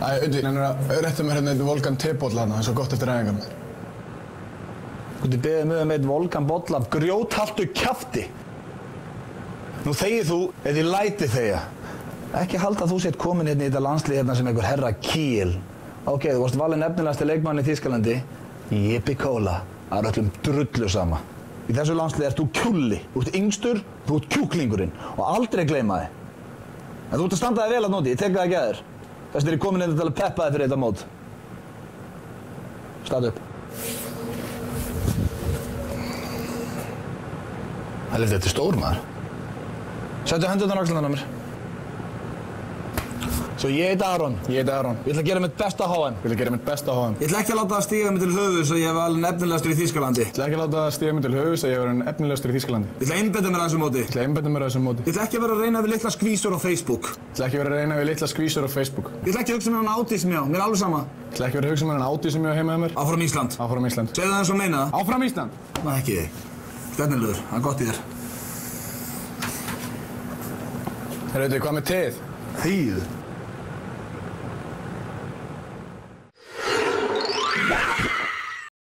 Æ, auðvitað, að auðrætta mér hérna einn volkan tebólla hann, það er svo gott eftir æfingar mér. Þú ert beðið mig um eitt volkan boll af grjóthaltu kjafti. Nú þegið þú eða ég læti þegja. Ekki halda að þú sett komin hérna í þetta landslið hérna sem einhver herra kýl. Ok, þú varst valinn efnilegasti leikmann í Þýskalandi. Jippi kóla. Það er öllum drullu sama. Í þessu landslið ert þú kjúli. Þú ert yngstur, þú ert kjúklingurinn. Og aldrei gleyma þið. En þú ert að standa þig vel að nóti, ég tek það ekki að þér. Þess vegna er ég komin hérna til að peppa þig fyrir þetta mót. Stað upp. Helviti, þetta er stór maður. Settu hendurnar á axlundan á mér. Svo ég heit Aron. Ég heiti Aron. Ég ætla að gera mitt besta HM. Vil gera mitt besta á HM. Ég ætla ekki að láta það stíga mig til höfuð svo ég hef alveg nefnilegastur í Þýskalandi. Ég ætla ekki að láta það stíða mig til höfus að ég var einn efnilegastur í Þýskalandi. Ég ætla að einbetta mér að þessu móti. Ég ætla að einbetta mér að þessum móti. Ég ætla ekki að vera að reyna við litla skvísur á Facebook. Ég ætla ekki að vera að reyna við litla skvísur á Facebook. Ég ætla ekki að hugsa mér um átísmi á, mér er alveg sama. Ég ætla ekki að vera að hugsa mér en áti sem ég á heima með mér. Áfram Ísland. Áfram Ísland. Segðu það eins og meina það. Áfram Ísland! Nei, ekki þig. Stefnilegur, það er gott í þér. Herru, veitu, hvað með teið? Þýð.